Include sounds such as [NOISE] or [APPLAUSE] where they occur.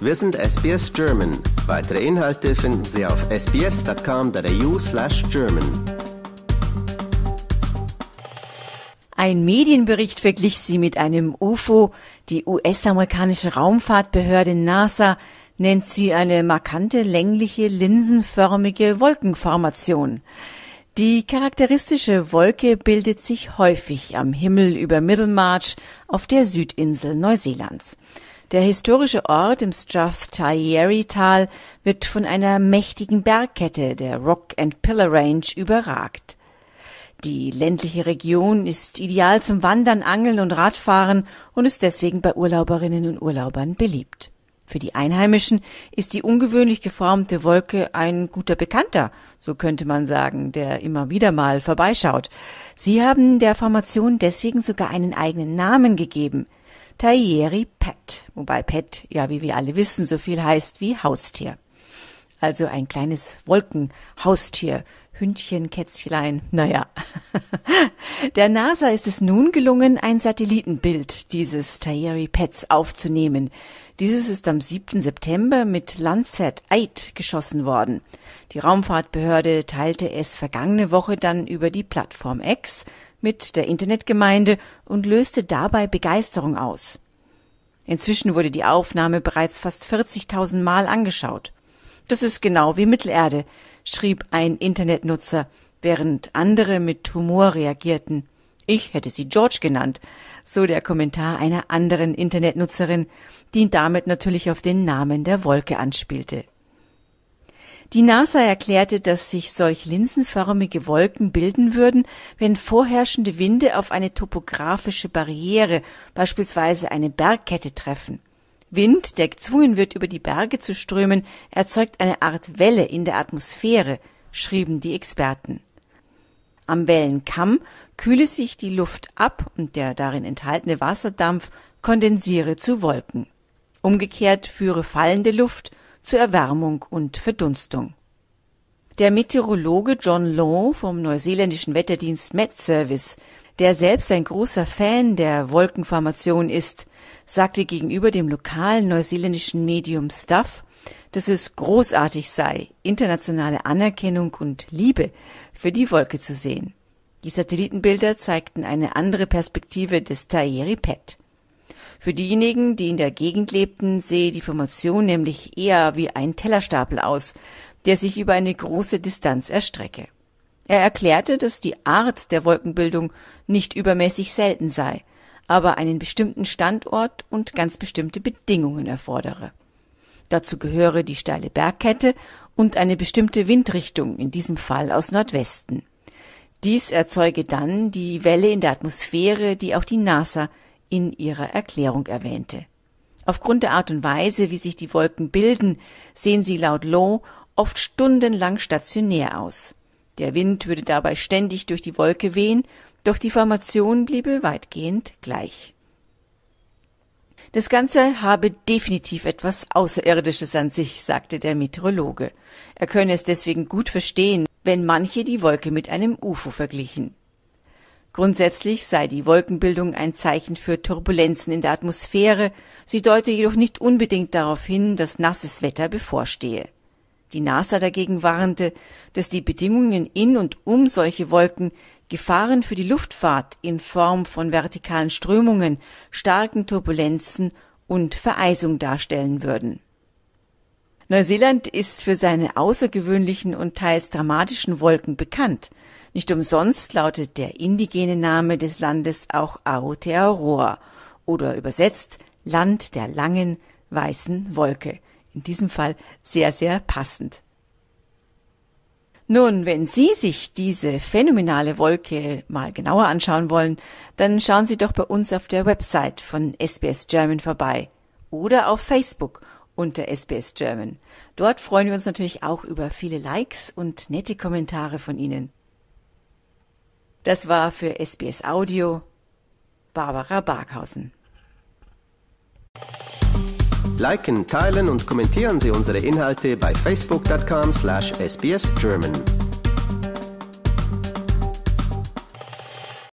Wir sind SBS German. Weitere Inhalte finden Sie auf sbs.com.au/german. Ein Medienbericht verglich sie mit einem UFO. Die US-amerikanische Raumfahrtbehörde NASA nennt sie eine markante, längliche, linsenförmige Wolkenformation. Die charakteristische Wolke bildet sich häufig am Himmel über Middlemarch auf der Südinsel Neuseelands. Der historische Ort im Strathtyeri-Tal wird von einer mächtigen Bergkette, der Rock and Pillar Range, überragt. Die ländliche Region ist ideal zum Wandern, Angeln und Radfahren und ist deswegen bei Urlauberinnen und Urlaubern beliebt. Für die Einheimischen ist die ungewöhnlich geformte Wolke ein guter Bekannter, so könnte man sagen, der immer wieder mal vorbeischaut. Sie haben der Formation deswegen sogar einen eigenen Namen gegeben. Taieri Pet, wobei Pet, ja, wie wir alle wissen, so viel heißt wie Haustier. Also ein kleines Wolkenhaustier, Hündchen, Kätzchlein, naja. [LAUGHS] Der NASA ist es nun gelungen, ein Satellitenbild dieses Taieri Pets aufzunehmen. Dieses ist am 7. September mit Landsat 8 geschossen worden. Die Raumfahrtbehörde teilte es vergangene Woche dann über die Plattform X mit der Internetgemeinde und löste dabei Begeisterung aus. Inzwischen wurde die Aufnahme bereits fast 40.000 Mal angeschaut. Das ist genau wie Mittelerde, schrieb ein Internetnutzer, während andere mit Humor reagierten. Ich hätte sie George genannt, so der Kommentar einer anderen Internetnutzerin, die damit natürlich auf den Namen der Wolke anspielte. Die NASA erklärte, dass sich solch linsenförmige Wolken bilden würden, wenn vorherrschende Winde auf eine topografische Barriere, beispielsweise eine Bergkette treffen. Wind, der gezwungen wird, über die Berge zu strömen, erzeugt eine Art Welle in der Atmosphäre, schrieben die Experten. Am Wellenkamm kühle sich die Luft ab und der darin enthaltene Wasserdampf kondensiere zu Wolken. Umgekehrt führe fallende Luft zur Erwärmung und Verdunstung. Der Meteorologe John Law vom neuseeländischen Wetterdienst Met Service, der selbst ein großer Fan der Wolkenformation ist, sagte gegenüber dem lokalen neuseeländischen Medium Stuff, dass es großartig sei, internationale Anerkennung und Liebe für die Wolke zu sehen. Die Satellitenbilder zeigten eine andere Perspektive des Taeri Pet. Für diejenigen, die in der Gegend lebten, sehe die Formation nämlich eher wie ein Tellerstapel aus, der sich über eine große Distanz erstrecke. Er erklärte, dass die Art der Wolkenbildung nicht übermäßig selten sei, aber einen bestimmten Standort und ganz bestimmte Bedingungen erfordere. Dazu gehöre die steile Bergkette und eine bestimmte Windrichtung, in diesem Fall aus Nordwesten. Dies erzeuge dann die Welle in der Atmosphäre, die auch die NASA in ihrer Erklärung erwähnte. Aufgrund der Art und Weise, wie sich die Wolken bilden, sehen sie laut Law oft stundenlang stationär aus. Der Wind würde dabei ständig durch die Wolke wehen, doch die Formation bliebe weitgehend gleich. Das Ganze habe definitiv etwas Außerirdisches an sich, sagte der Meteorologe. Er könne es deswegen gut verstehen, wenn manche die Wolke mit einem UFO verglichen. Grundsätzlich sei die Wolkenbildung ein Zeichen für Turbulenzen in der Atmosphäre, sie deute jedoch nicht unbedingt darauf hin, dass nasses Wetter bevorstehe. Die NASA dagegen warnte, dass die Bedingungen in und um solche Wolken Gefahren für die Luftfahrt in Form von vertikalen Strömungen, starken Turbulenzen und Vereisung darstellen würden. Neuseeland ist für seine außergewöhnlichen und teils dramatischen Wolken bekannt. Nicht umsonst lautet der indigene Name des Landes auch Aotearoa oder übersetzt Land der langen weißen Wolke. In diesem Fall sehr, sehr passend. Nun, wenn Sie sich diese phänomenale Wolke mal genauer anschauen wollen, dann schauen Sie doch bei uns auf der Website von SBS German vorbei oder auf Facebook unter SBS German. Dort freuen wir uns natürlich auch über viele Likes und nette Kommentare von Ihnen. Das war für SBS Audio Barbara Barkhausen. Liken, teilen und kommentieren Sie unsere Inhalte bei facebook.com/sbsgerman.